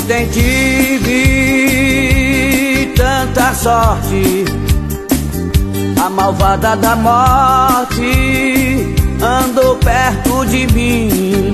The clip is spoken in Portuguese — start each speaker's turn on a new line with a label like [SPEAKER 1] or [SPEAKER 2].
[SPEAKER 1] Ontem tive tanta sorte. A malvada da morte andou perto de mim.